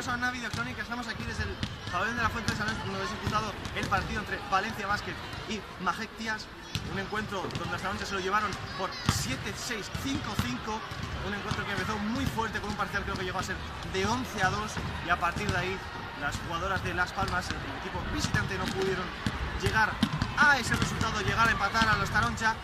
bienvenidos a una videocrónica. Estamos aquí desde el pabellón de la Fuente de San Luis, donde se ha disputado el partido entre Valencia Basket y Majek Tías. Un encuentro donde hasta noche se lo llevaron por 7-6, 5-5. Un encuentro que empezó muy fuerte con un parcial creo que llegó a ser de 11 a 2 y a partir de ahí las jugadoras de Las Palmas, el equipo visitante, no pudieron llegar a ese resultado, llegar a empatar a los Taroncha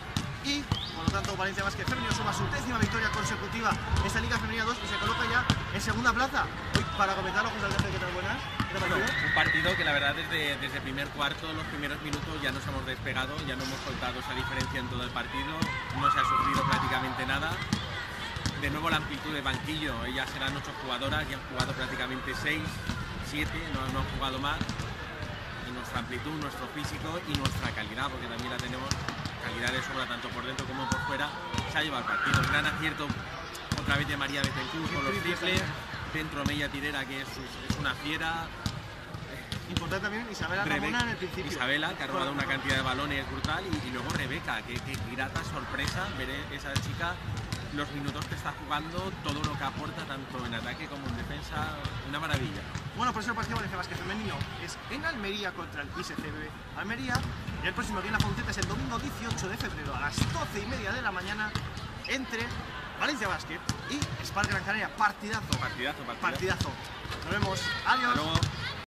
y por lo tanto Valencia Basket Femenino suma su décima victoria consecutiva en esta Liga Femenina 2 y se coloca ya en segunda plaza. Hoy para comentarlo junto al ¿qué tal? Buenas. ¿Qué tal Bueno, un partido que la verdad desde, desde el primer cuarto, los primeros minutos ya nos hemos despegado, ya no hemos soltado esa diferencia en todo el partido, no se ha sufrido prácticamente nada. De nuevo la amplitud de banquillo, ellas eran ocho jugadoras y han jugado prácticamente seis, siete, no, no han jugado más. Y nuestra amplitud, nuestro físico y nuestra calidad, porque también la tenemos, calidad de sobra tanto por dentro como por fuera, se ha llevado el partido. Gran acierto otra vez de María Betancourt con los Triples. Dentro Mella Tirera que es, es una fiera, Importante también Isabela Ramona en el principio. Isabela, que ha robado una cantidad de balones brutal, y, y luego Rebeca, que, que grata sorpresa ver esa chica, los minutos que está jugando, todo lo que aporta tanto en ataque como en defensa, una maravilla. Bueno, por eso el partido Valencia Basket Femenino es en Almería contra el ISCB Almería. Y el próximo día en la Fonteta es el domingo 18 de febrero a las 12 y media de la mañana entre Valencia Basket y Spark Gran Canaria. Partidazo. Partidazo, partidazo. Partidazo. Nos vemos. Adiós.